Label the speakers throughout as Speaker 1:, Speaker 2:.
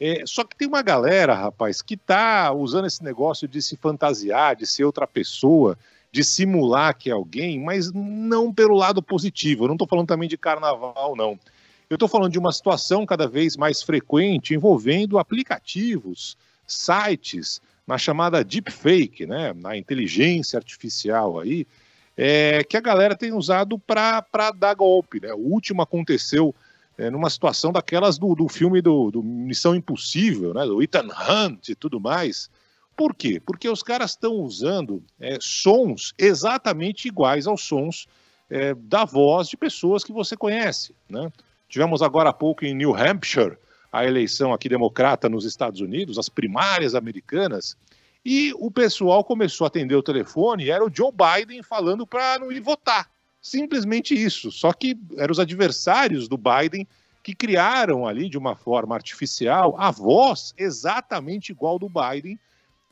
Speaker 1: É, só que tem uma galera, rapaz, que tá usando esse negócio de se fantasiar, de ser outra pessoa, de simular que é alguém, mas não pelo lado positivo. Eu não estou falando também de carnaval, não. Eu estou falando de uma situação cada vez mais frequente envolvendo aplicativos, sites, na chamada deepfake, né, na inteligência artificial aí, é, que a galera tem usado para dar golpe. Né? O último aconteceu é, numa situação daquelas do, do filme do, do, Missão Impossível, né, do Ethan Hunt e tudo mais. Por quê? Porque os caras estão usando é, sons exatamente iguais aos sons é, da voz de pessoas que você conhece. Né? Tivemos agora há pouco em New Hampshire a eleição aqui democrata nos Estados Unidos, as primárias americanas, e o pessoal começou a atender o telefone e era o Joe Biden falando para não ir votar. Simplesmente isso. Só que eram os adversários do Biden que criaram ali de uma forma artificial a voz exatamente igual do Biden,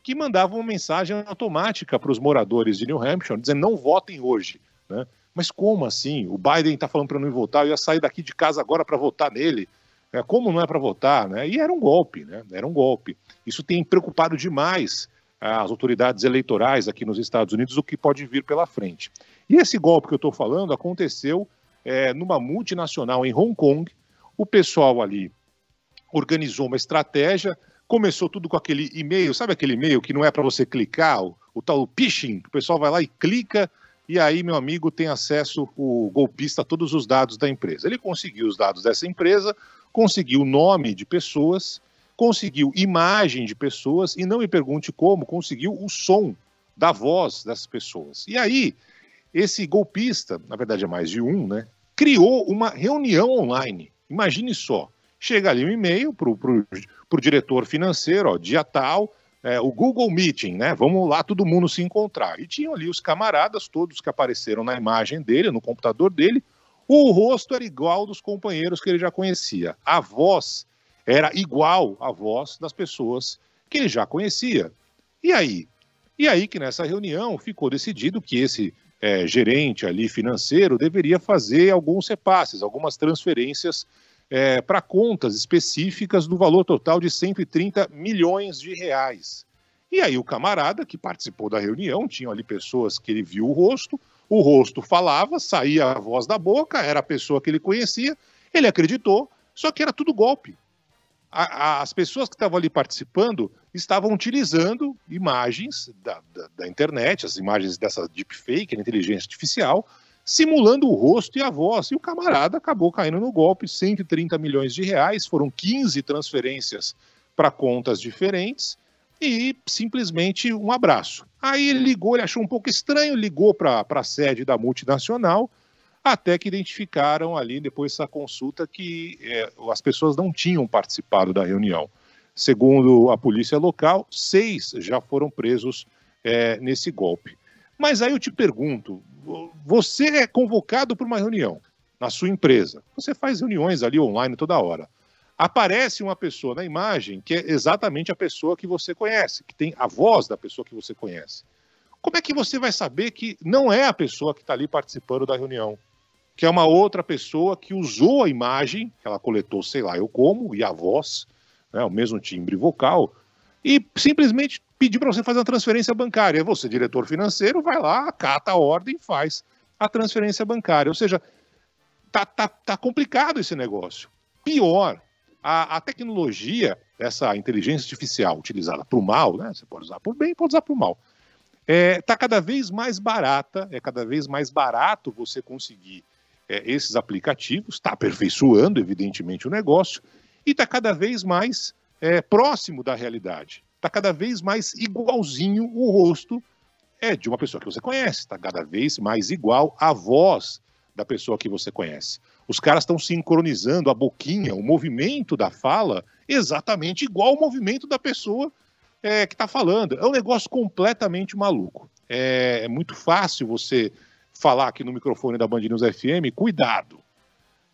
Speaker 1: que mandava uma mensagem automática para os moradores de New Hampshire, dizendo não votem hoje. Né? Mas como assim? O Biden está falando para não votar, eu ia sair daqui de casa agora para votar nele. É, como não é para votar? Né? E era um golpe, né? Era um golpe. Isso tem preocupado demais as autoridades eleitorais aqui nos Estados Unidos o que pode vir pela frente. E esse golpe que eu estou falando aconteceu é, numa multinacional em Hong Kong. O pessoal ali organizou uma estratégia, começou tudo com aquele e-mail, sabe aquele e-mail que não é para você clicar, o, o tal phishing, o pessoal vai lá e clica e aí, meu amigo, tem acesso, o golpista, a todos os dados da empresa. Ele conseguiu os dados dessa empresa, conseguiu o nome de pessoas, conseguiu imagem de pessoas e não me pergunte como, conseguiu o som da voz dessas pessoas. E aí, esse golpista, na verdade é mais de um, né, criou uma reunião online. Imagine só, chega ali um e-mail para o diretor financeiro, ó, dia tal, é, o Google Meeting, né? Vamos lá todo mundo se encontrar. E tinham ali os camaradas, todos que apareceram na imagem dele, no computador dele. O rosto era igual dos companheiros que ele já conhecia. A voz era igual à voz das pessoas que ele já conhecia. E aí? E aí que nessa reunião ficou decidido que esse é, gerente ali financeiro deveria fazer alguns repasses, algumas transferências é, para contas específicas do valor total de 130 milhões de reais. E aí o camarada que participou da reunião, tinha ali pessoas que ele viu o rosto, o rosto falava, saía a voz da boca, era a pessoa que ele conhecia, ele acreditou, só que era tudo golpe. A, a, as pessoas que estavam ali participando estavam utilizando imagens da, da, da internet, as imagens dessa deepfake, inteligência artificial, simulando o rosto e a voz. E o camarada acabou caindo no golpe, 130 milhões de reais, foram 15 transferências para contas diferentes e simplesmente um abraço. Aí ele ligou, ele achou um pouco estranho, ligou para a sede da multinacional, até que identificaram ali, depois dessa consulta, que é, as pessoas não tinham participado da reunião. Segundo a polícia local, seis já foram presos é, nesse golpe. Mas aí eu te pergunto: você é convocado para uma reunião na sua empresa. Você faz reuniões ali online toda hora. Aparece uma pessoa na imagem que é exatamente a pessoa que você conhece, que tem a voz da pessoa que você conhece. Como é que você vai saber que não é a pessoa que está ali participando da reunião? Que é uma outra pessoa que usou a imagem, que ela coletou, sei lá, eu como, e a voz, né, o mesmo timbre vocal, e simplesmente pedir para você fazer uma transferência bancária. Você, diretor financeiro, vai lá, acata a ordem e faz a transferência bancária. Ou seja, tá, tá, tá complicado esse negócio. Pior, a, a tecnologia, essa inteligência artificial utilizada para o mal, né? Você pode usar o bem, pode usar para o mal. Está é, tá cada vez mais barata, é cada vez mais barato você conseguir é, esses aplicativos, está aperfeiçoando, evidentemente, o negócio, e está cada vez mais é, próximo da realidade. Está cada vez mais igualzinho o rosto é de uma pessoa que você conhece, está cada vez mais igual à voz da pessoa que você conhece. Os caras estão sincronizando a boquinha, o movimento da fala, exatamente igual ao movimento da pessoa é, que está falando. É um negócio completamente maluco. É, é, muito fácil você falar aqui no microfone da Band News FM, cuidado,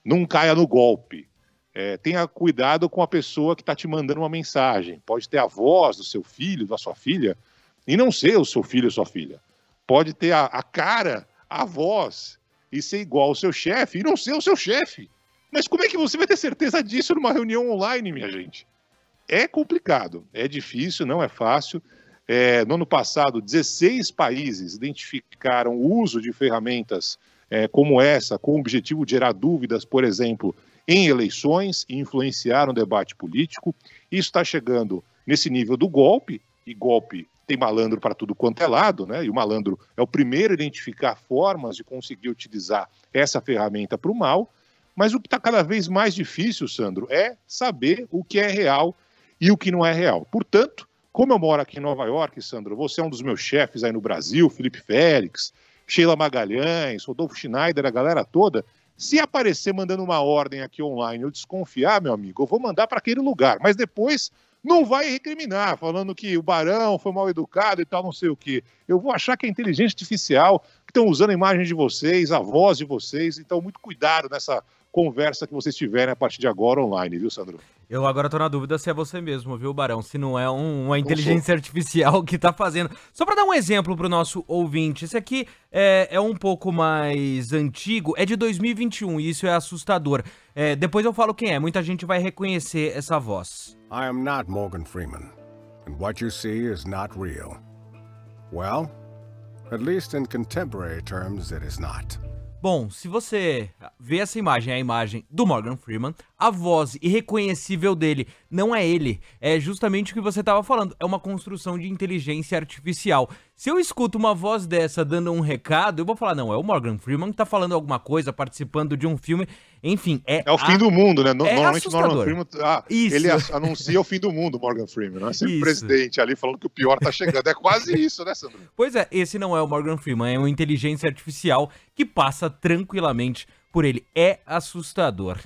Speaker 1: não caia no golpe. É, tenha cuidado com a pessoa que está te mandando uma mensagem. Pode ter a voz do seu filho, da sua filha, e não ser o seu filho ou sua filha. Pode ter a, a cara, a voz, e ser igual ao seu chefe, e não ser o seu chefe. Mas como é que você vai ter certeza disso numa reunião online, minha gente? é complicado, é difícil, não é fácil. É, no ano passado, 16 países identificaram o uso de ferramentas é, como essa, com o objetivo de gerar dúvidas, por exemplo, em eleições e influenciar o debate político. Isso está chegando nesse nível do golpe, e golpe tem malandro para tudo quanto é lado, né? E o malandro é o primeiro a identificar formas de conseguir utilizar essa ferramenta para o mal. Mas o que está cada vez mais difícil, Sandro, é saber o que é real e o que não é real. Portanto, como eu moro aqui em Nova York, Sandro, você é um dos meus chefes aí no Brasil, Felipe Félix, Sheila Magalhães, Rodolfo Schneider, a galera toda. Se aparecer mandando uma ordem aqui online, eu desconfiar, meu amigo, eu vou mandar para aquele lugar. Mas depois não vai recriminar, falando que o Barão foi mal educado e tal, não sei o quê. Eu vou achar que é inteligência artificial, que estão usando a imagem de vocês, a voz de vocês. Então, muito cuidado nessa conversa que vocês tiverem a partir de agora online, viu, Sandro?
Speaker 2: Eu agora tô na dúvida se é você mesmo, viu, Barão? Se não é um, uma inteligência artificial que tá fazendo. Só para dar um exemplo pro nosso ouvinte, esse aqui é, é, um pouco mais antigo, é de 2021 e isso é assustador. É, depois eu falo quem é, muita gente vai reconhecer essa voz. I am not Morgan Freeman, and what you see is not real. Well, at least in contemporary terms it is not. Bom, se você vê essa imagem, é a imagem do Morgan Freeman, a voz irreconhecível dele não é ele, é justamente o que você estava falando, é uma construção de inteligência artificial. Se eu escuto uma voz dessa dando um recado, eu vou falar, não, é o Morgan Freeman que tá falando alguma coisa, participando de um filme, enfim, é
Speaker 1: É o fim a... do mundo, né? No, é normalmente o Morgan Freeman, ah, ele anuncia o fim do mundo, Morgan Freeman, não é sempre o presidente ali falando que o pior tá chegando, é quase isso, né, Sandro?
Speaker 2: Pois é, esse não é o Morgan Freeman, é uma inteligência artificial que passa tranquilamente por ele, é assustador.